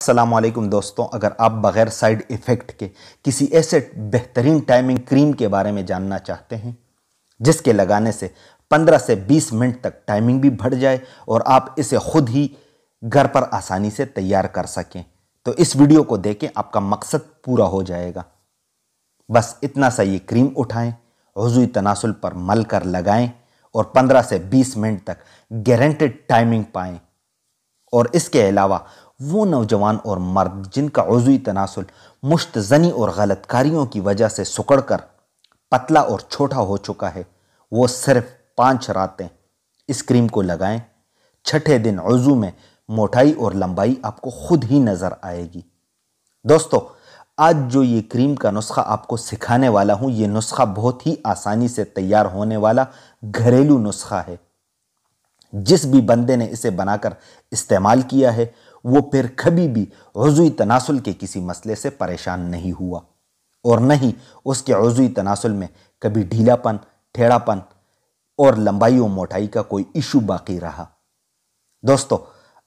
असलम दोस्तों, अगर आप बग़ैर साइड इफ़ेक्ट के किसी ऐसे बेहतरीन टाइमिंग क्रीम के बारे में जानना चाहते हैं, जिसके लगाने से 15 से 20 मिनट तक टाइमिंग भी बढ़ जाए और आप इसे खुद ही घर पर आसानी से तैयार कर सकें तो इस वीडियो को देखें, आपका मकसद पूरा हो जाएगा। बस इतना सा ये क्रीम उठाएँ वज़ू तनासुल पर मल कर लगाएँ और 15 से 20 मिनट तक गारंटेड टाइमिंग पाएँ। और इसके अलावा वो नौजवान और मर्द जिनका उजवी तनासुल मुश्तजनी और गलतकारियों की वजह से सुकड़ कर पतला और छोटा हो चुका है, वो सिर्फ़ पाँच रातें इस क्रीम को लगाएँ। छठे दिन उजू में मोटाई और लंबाई आपको खुद ही नज़र आएगी। दोस्तों, आज जो ये क्रीम का नुस्खा आपको सिखाने वाला हूँ, ये नुस्खा बहुत ही आसानी से तैयार होने वाला घरेलू नुस्खा है। जिस भी बंदे ने इसे बनाकर इस्तेमाल किया है वो फिर कभी भी वज़ुई तनासुल के किसी मसले से परेशान नहीं हुआ। और न ही उसके वज़ुई तनासुल में कभी ढीलापन टेढ़ापन और लंबाई और मोटाई का कोई इशू बाकी रहा। दोस्तों,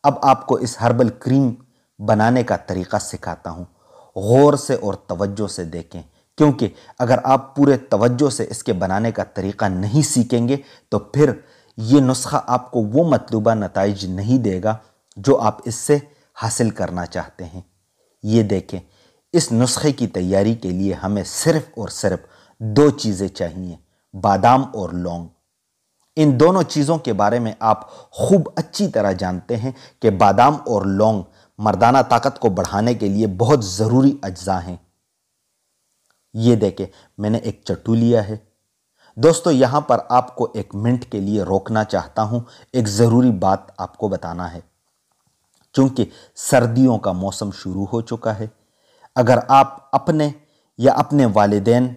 अब आपको इस हर्बल क्रीम बनाने का तरीका सिखाता हूँ। गौर से और तवज्जो से देखें, क्योंकि अगर आप पूरे तवज्जो से इसके बनाने का तरीका नहीं सीखेंगे तो फिर ये नुस्खा आपको वो मतलूबा नतज नहीं देगा जो आप इससे हासिल करना चाहते हैं। ये देखें, इस नुस्खे की तैयारी के लिए हमें सिर्फ़ और सिर्फ़ दो चीज़ें चाहिए, बादाम और लौंग। इन दोनों चीज़ों के बारे में आप खूब अच्छी तरह जानते हैं कि बादाम और लौंग मर्दाना ताकत को बढ़ाने के लिए बहुत ज़रूरी अज्जा हैं। ये देखें, मैंने एक चट्टू लिया है। दोस्तों, यहाँ पर आपको एक मिनट के लिए रोकना चाहता हूँ। एक ज़रूरी बात आपको बताना है। चूँकि सर्दियों का मौसम शुरू हो चुका है। अगर आप अपने या अपने वालदेन,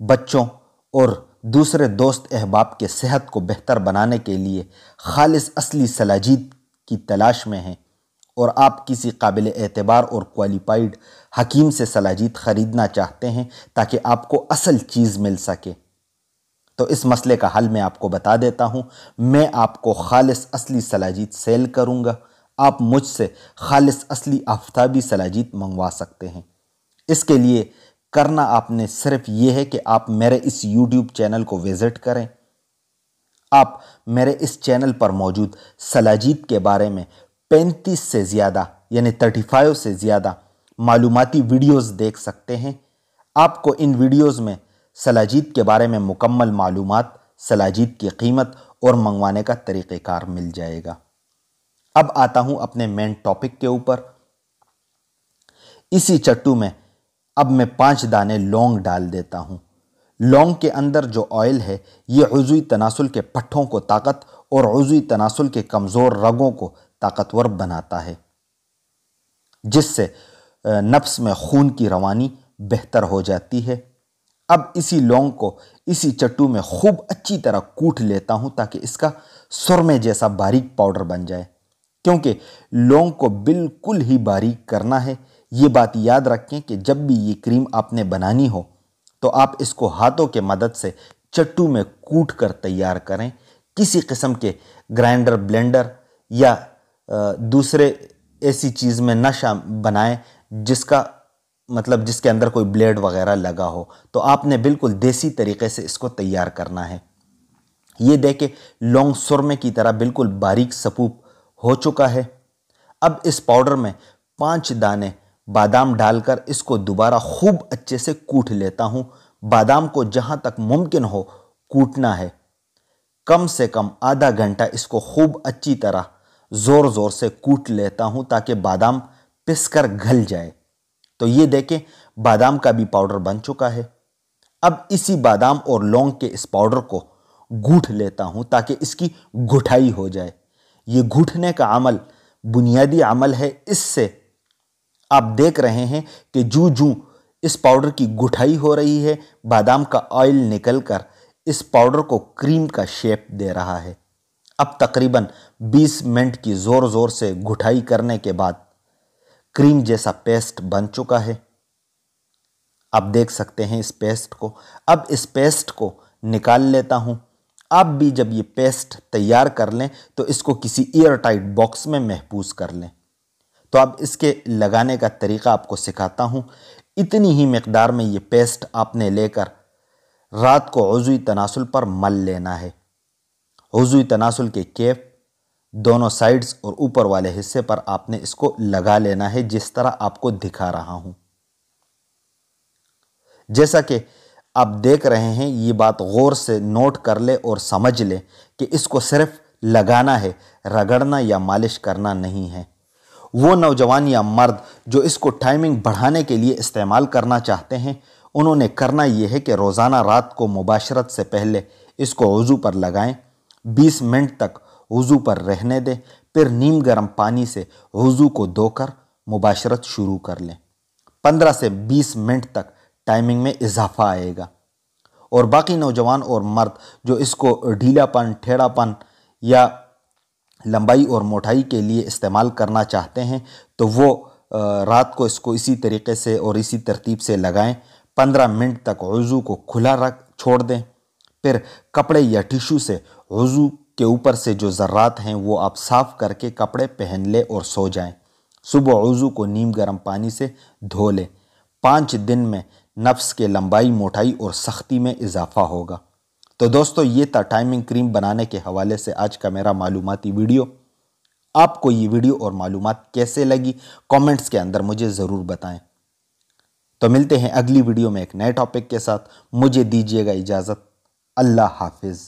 बच्चों और दूसरे दोस्त अहबाब के सेहत को बेहतर बनाने के लिए खालिस असली सलाजीत की तलाश में हैं और आप किसी काबिल एतबार और क्वालिफाइड हकीम से सलाजीत ख़रीदना चाहते हैं ताकि आपको असल चीज़ मिल सके। तो इस मसले का हल मैं आपको बता देता हूँ। मैं आपको खालिस असली सलाजीत सेल करूँगा। आप मुझसे खालिस असली आफ्ताबी सलाजीत मंगवा सकते हैं। इसके लिए करना आपने सिर्फ़ ये है कि आप मेरे इस यूट्यूब चैनल को विज़िट करें। आप मेरे इस चैनल पर मौजूद सलाजीत के बारे में 35 से ज़्यादा, यानी 35 से ज़्यादा मालूमती वीडियोस देख सकते हैं। आपको इन वीडियोस में सलाजीत के बारे में मुकम्मल मालूम सलाजीत की कीमत और मंगवाने का तरीक़ेकार मिल जाएगा। अब आता हूँ अपने मेन टॉपिक के ऊपर। इसी चट्टू में अब मैं पाँच दाने लौंग डाल देता हूँ। लौंग के अंदर जो ऑयल है, ये उज़वी तनासुल के पट्ठों को ताकत और उज़वी तनासुल के कमज़ोर रगों को ताकतवर बनाता है, जिससे नफ्स में खून की रवानी बेहतर हो जाती है। अब इसी लौंग को इसी चट्टू में खूब अच्छी तरह कूट लेता हूँ ताकि इसका सुरमे जैसा बारीक पाउडर बन जाए। क्योंकि लौंग को बिल्कुल ही बारीक करना है। ये बात याद रखें कि जब भी ये क्रीम आपने बनानी हो तो आप इसको हाथों के मदद से चट्टू में कूट कर तैयार करें। किसी किस्म के ग्राइंडर, ब्लेंडर या दूसरे ऐसी चीज़ में नशा बनाएँ जिसका मतलब जिसके अंदर कोई ब्लेड वगैरह लगा हो तो आपने बिल्कुल देसी तरीके से इसको तैयार करना है। ये देखे, लौंग सुरमे की तरह बिल्कुल बारीक सपूप हो चुका है। अब इस पाउडर में पाँच दाने बादाम डालकर इसको दोबारा खूब अच्छे से कूट लेता हूँ। बादाम को जहाँ तक मुमकिन हो कूटना है। कम से कम आधा घंटा इसको खूब अच्छी तरह ज़ोर ज़ोर से कूट लेता हूँ ताकि बादाम पिस कर घल जाए। तो ये देखें, बादाम का भी पाउडर बन चुका है। अब इसी बादाम और लौंग के इस पाउडर को गूठ लेता हूँ ताकि इसकी गुठाई हो जाए। ये घुटने का अमल बुनियादी अमल है। इससे आप देख रहे हैं कि जू जू इस पाउडर की गुठाई हो रही है, बादाम का ऑयल निकलकर इस पाउडर को क्रीम का शेप दे रहा है। अब तकरीबन 20 मिनट की ज़ोर ज़ोर से गुठाई करने के बाद क्रीम जैसा पेस्ट बन चुका है। आप देख सकते हैं इस पेस्ट को। अब इस पेस्ट को निकाल लेता हूँ। आप भी जब ये पेस्ट तैयार कर लें तो इसको किसी एयर टाइट बॉक्स में महफूज कर लें। तो अब इसके लगाने का तरीक़ा आपको सिखाता हूँ। इतनी ही मकदार में ये पेस्ट आपने लेकर रात को वज़ुई तनासुल पर मल लेना है। वज़ुई तनासुल के केफ दोनों साइड्स और ऊपर वाले हिस्से पर आपने इसको लगा लेना है, जिस तरह आपको दिखा रहा हूँ। जैसा कि आप देख रहे हैं, ये बात गौर से नोट कर ले और समझ ले कि इसको सिर्फ़ लगाना है, रगड़ना या मालिश करना नहीं है। वो नौजवान या मर्द जो इसको टाइमिंग बढ़ाने के लिए इस्तेमाल करना चाहते हैं, उन्होंने करना यह है कि रोज़ाना रात को मुबाशरत से पहले इसको वज़ू पर लगाएँ 20 मिनट तक वज़ू पर रहने दें, फिर नीम गर्म पानी से वज़ू को धोकर मुबाशरत शुरू कर लें। 15 से 20 मिनट तक टाइमिंग में इजाफा आएगा। और बाकी नौजवान और मर्द जो इसको ढीलापन, ठेड़ापन या लंबाई और मोटाई के लिए इस्तेमाल करना चाहते हैं तो वो रात को इसको इसी तरीके से और इसी तरतीब से लगाएँ। पंद्रह मिनट तक वज़ू को खुला रख, छोड़ दें। फिर कपड़े या टिशू से वज़ू के ऊपर से जो ज़र्रात हैं, वो आप साफ़ करके कपड़े पहन लें और सो जाएँ। सुबह वज़ू को नीम गर्म पानी से धो लें। पाँच दिन में नफ्स के लंबाई, मोटाई और सख्ती में इजाफा होगा। तो दोस्तों, ये था टाइमिंग क्रीम बनाने के हवाले से आज का मेरा मालूमती वीडियो। आपको ये वीडियो और मालूम कैसे लगी कमेंट्स के अंदर मुझे ज़रूर बताएँ। तो मिलते हैं अगली वीडियो में एक नए टॉपिक के साथ। मुझे दीजिएगा इजाज़त। अल्लाह हाफिज़।